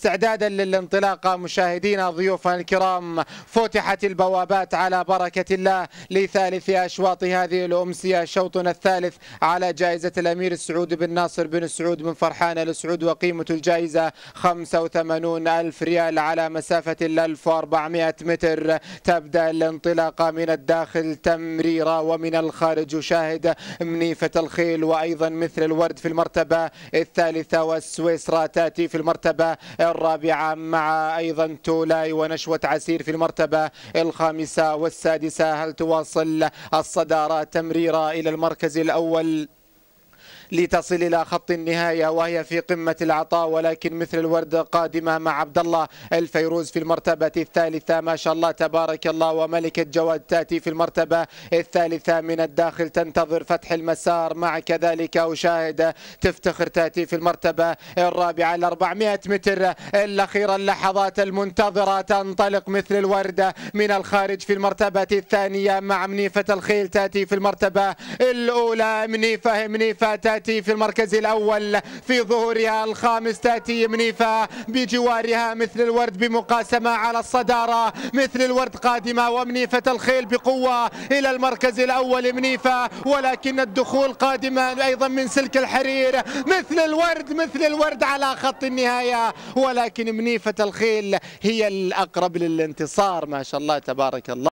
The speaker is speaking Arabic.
استعدادا للانطلاقة مشاهدينا ضيوفنا الكرام. فتحت البوابات على بركة الله لثالث أشواط هذه الأمسية. شوطنا الثالث على جائزة الأمير السعود بن ناصر بن سعود بن فرحان السعود وقيمة الجائزة 85 ألف ريال على مسافة 1400 متر. تبدأ الانطلاقة من الداخل تمريرة ومن الخارج. شاهد منيفة الخيل وأيضا مثل الورد في المرتبة الثالثة والسويسرا تأتي في المرتبة الرابعة مع أيضا تولاي ونشوة عسير في المرتبة الخامسة والسادسة. هل تواصل الصدارة تمريرة إلى المركز الأول؟ لتصل إلى خط النهاية وهي في قمة العطاء ولكن مثل الورد قادمة مع عبد الله الفيروز في المرتبة الثالثة. ما شاء الله تبارك الله وملكة جواد تأتي في المرتبة الثالثة من الداخل. تنتظر فتح المسار مع كذلك أشاهد تفتخر تأتي في المرتبة الرابعة. ال 400 متر الأخيرة اللحظات المنتظرة. تنطلق مثل الوردة من الخارج في المرتبة الثانية مع منيفة الخيل تأتي في المرتبة الأولى. منيفة منيفة تأتي تأتي في المركز الأول في ظهورها الخامس تأتي منيفة بجوارها مثل الورد بمقاسمة على الصدارة. مثل الورد قادمة ومنيفة الخيل بقوة إلى المركز الأول منيفة ولكن الدخول قادمة أيضا من سلك الحرير. مثل الورد مثل الورد على خط النهاية ولكن منيفة الخيل هي الأقرب للانتصار. ما شاء الله تبارك الله.